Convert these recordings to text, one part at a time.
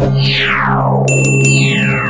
Yeah. Meow.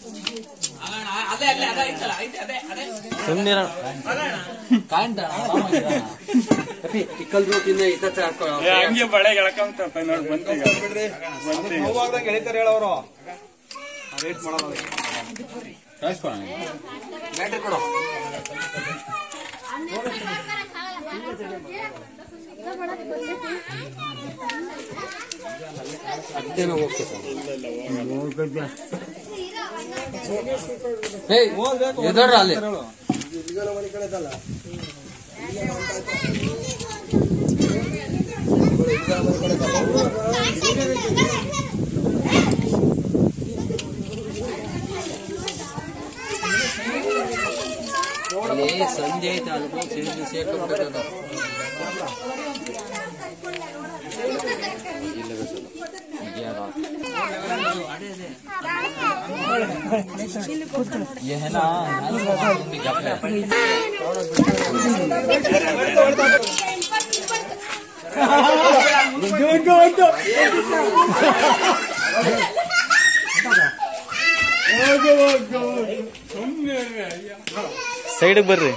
ಸುಮ್ಮನೆ ಹಂಗೆ ಬಳೆ ನೋಡಿ ಹೇಳೋರು. ಎದೋಡ್ರ ಅಲ್ಲಿ ಅಲ್ಲಿ ಸಂಜೆ ಐತೆ ಅಲ್ಲಿ ಹೋಗಿ ಸಿಡಿದು ಸೇರ್ಕೊಂಡ್ಬಿಟ್ಟದ ಏನ ಸೈಡ್ಗೆ ಬರ್ರಿ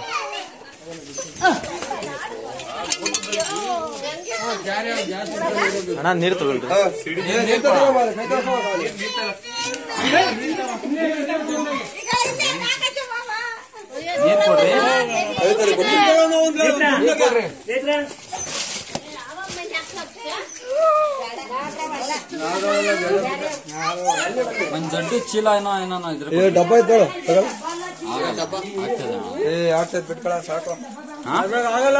ಅಣ್ಣ ನೀರು ತಗೊಳ್ರಿ ನೀರ್ ಕೊಡ್ರಿ ಒಂದ್ ದೊಡ್ಡ ಚೀಲ ಏನೋ ಏನೋ ಇದ್ರ ಏ ಡಬ್ಬ ಐತೆ ತಗೊಳ್ಳಿ ಆಗ್ತದ ಏ ಆಗ್ತೈತೆ ಬಿಟ್ಕೊಳ ಸಾಕು ಹಾ? ಆಗಲ್ಲ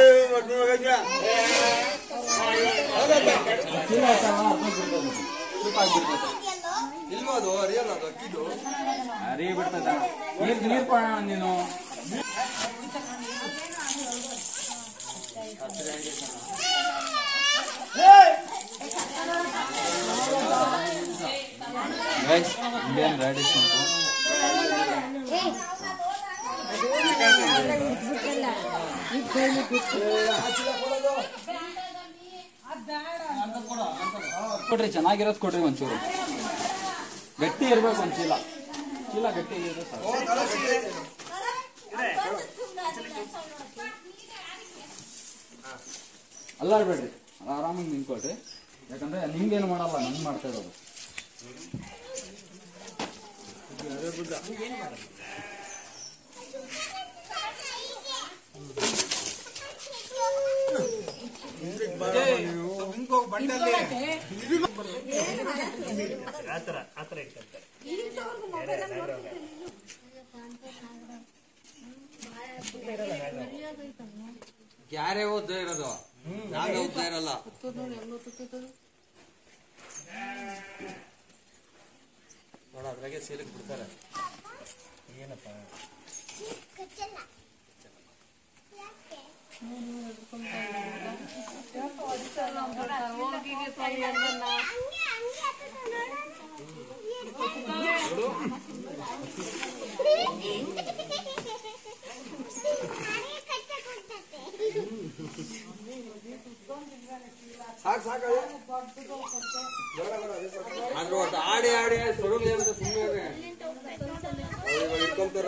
ಅದು ಅರಿಯಲ್ಲ ಅದು ಅಕ್ಕಿದು ಅರಿ ಬಿಡ್ತೈತೆ ನೀರ್ ನೀರ್ ಕೊಡೋಣ ನೀನು ಇಂಡಿಯನ್ ಉಂಟು ಕೊಡ್ರಿ, ಚೆನ್ನಾಗಿರೋದು ಕೊಡ್ರಿ ಒಂಚೂರು. ಗಟ್ಟಿ ಇರ್ಬೇಕು ಒಂದ್ ಚೀಲ. ಚೀಲ ಗಟ್ಟಿ ಅಲ್ಲಾಡ್ಬೇಡ್ರಿ ಆರಾಮಾಗಿ ನಿಂತ್ಕೊಳ್ರಿ. ಯಾಕಂದ್ರೆ ನಿಮ್ಗೇನು ಮಾಡಲ್ಲ, ನನ್ ಮಾಡ್ತಾ ಇರೋದು. ಯಾರೇ ಓದ್ತಾ ಇರೋದು? ನಾವೇ ಓದ್ತಾ ಇರಲ್ಲ. ನೋಡ ಅದ್ರಾಗೆ ಸೀಲಕ್ ಬಿಡ್ತಾರೆ. ಆಡಿ ಆಡಿ ಸುರುಳಿ ಅಂತ ಸುಮ್ಮನೆ ಹಿಡ್ಕೊಂತಾರ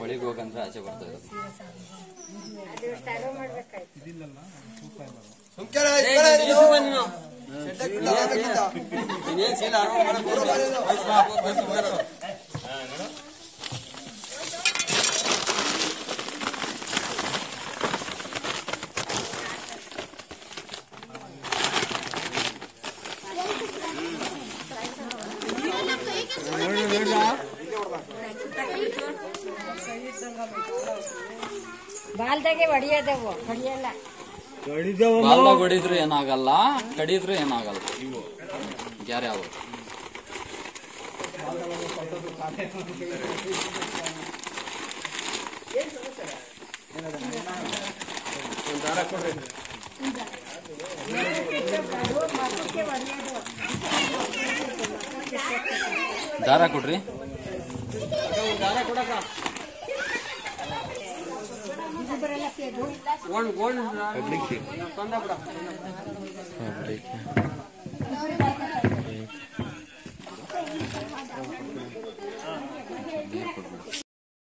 ಒಳಗೆ ಹೋಗಂದ್ರೆ ಆಚೆ ಬರ್ತಾ ಇರೋದು. ಬಾಲ್ದಾಗೆ ಹೊಡಿಯೋದವು ಹೊಡಿಯಲ್ಲ. ಬಾಲ್ದಾಗ ಹೊಡಿದ್ರು ಏನಾಗಲ್ಲ ಕಡಿದ್ರು ಏನಾಗಲ್ಲ. ಗ್ಯಾರೆ ಆಗೋದು ದಾರ ಕೊಡ್ರಿ. ದಾರ ಗೋಣ್ पब्लिक है